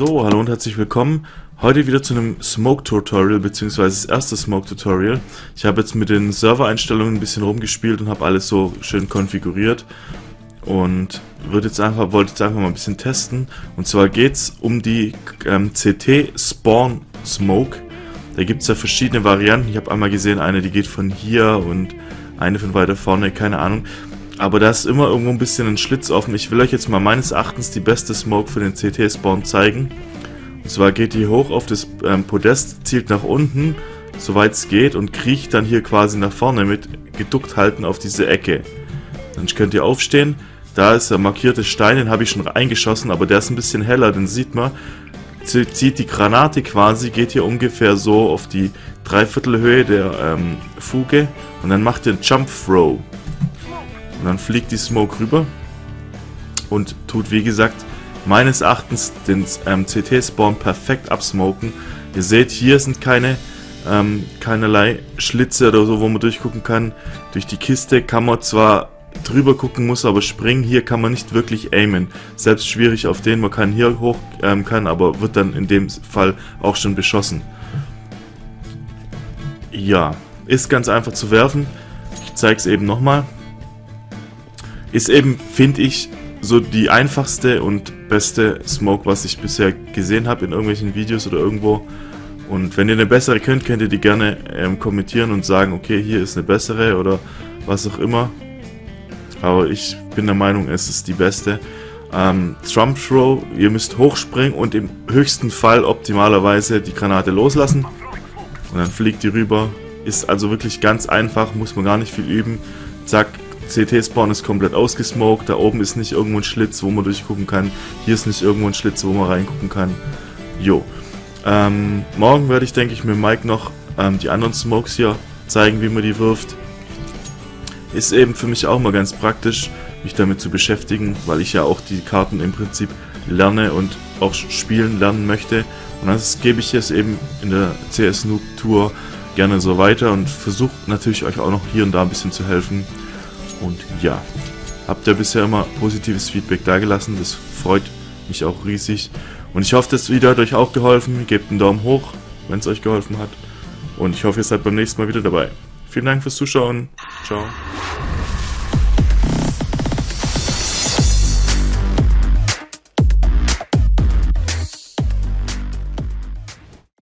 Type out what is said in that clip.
So, hallo und herzlich willkommen. Heute wieder zu einem Smoke-Tutorial, beziehungsweise das erste Smoke-Tutorial. Ich habe jetzt mit den Servereinstellungen ein bisschen rumgespielt und habe alles so schön konfiguriert. Und würde jetzt einfach, wollte jetzt einfach mal ein bisschen testen. Und zwar geht es um die ähm, CT Spawn Smoke. Da gibt es ja verschiedene Varianten. Ich habe einmal gesehen, eine die geht von hier und eine von weiter vorne, keine Ahnung. Aber da ist immer irgendwo ein bisschen ein Schlitz offen. Ich will euch jetzt mal meines Erachtens die beste Smoke für den CT-Spawn zeigen. Und zwar geht die hoch auf das ähm, Podest, zielt nach unten, soweit es geht, und kriecht dann hier quasi nach vorne mit geduckt halten auf diese Ecke. Dann könnt ihr aufstehen. Da ist der markierte Stein, den habe ich schon eingeschossen, aber der ist ein bisschen heller, den sieht man. Zieht die Granate quasi, geht hier ungefähr so auf die Dreiviertelhöhe der ähm, Fuge und dann macht ihr einen Jump Throw. Und dann fliegt die Smoke rüber und tut wie gesagt meines Erachtens den ähm, CT-Spawn perfekt absmoken. Ihr seht, hier sind keine ähm, keinerlei Schlitze oder so, wo man durchgucken kann. Durch die Kiste kann man zwar drüber gucken, muss aber springen. Hier kann man nicht wirklich aimen. Selbst schwierig auf den, man kann hier hoch, ähm, kann, aber wird dann in dem Fall auch schon beschossen. Ja, ist ganz einfach zu werfen. Ich zeige es eben nochmal. Ist eben, finde ich, so die einfachste und beste Smoke, was ich bisher gesehen habe in irgendwelchen Videos oder irgendwo. Und wenn ihr eine bessere könnt, könnt ihr die gerne ähm, kommentieren und sagen, okay, hier ist eine bessere oder was auch immer. Aber ich bin der Meinung, es ist die beste. Ähm, Trump Throw, ihr müsst hochspringen und im höchsten Fall optimalerweise die Granate loslassen. Und dann fliegt die rüber. Ist also wirklich ganz einfach, muss man gar nicht viel üben. Zack, CT-Spawn ist komplett ausgesmoked. Da oben ist nicht irgendwo ein Schlitz, wo man durchgucken kann. Hier ist nicht irgendwo ein Schlitz, wo man reingucken kann. Jo. Ähm, morgen werde ich, denke ich, mit Mike noch ähm, die anderen Smokes hier zeigen, wie man die wirft. Ist eben für mich auch mal ganz praktisch, mich damit zu beschäftigen, weil ich ja auch die Karten im Prinzip lerne und auch spielen lernen möchte. Und das gebe ich jetzt eben in der CS Noob Tour gerne so weiter und versuche natürlich euch auch noch hier und da ein bisschen zu helfen. Und ja, habt ihr bisher immer positives Feedback dagelassen, das freut mich auch riesig. Und ich hoffe, das Video hat euch auch geholfen. Gebt einen Daumen hoch, wenn es euch geholfen hat. Und ich hoffe, ihr seid beim nächsten Mal wieder dabei. Vielen Dank fürs Zuschauen. Ciao.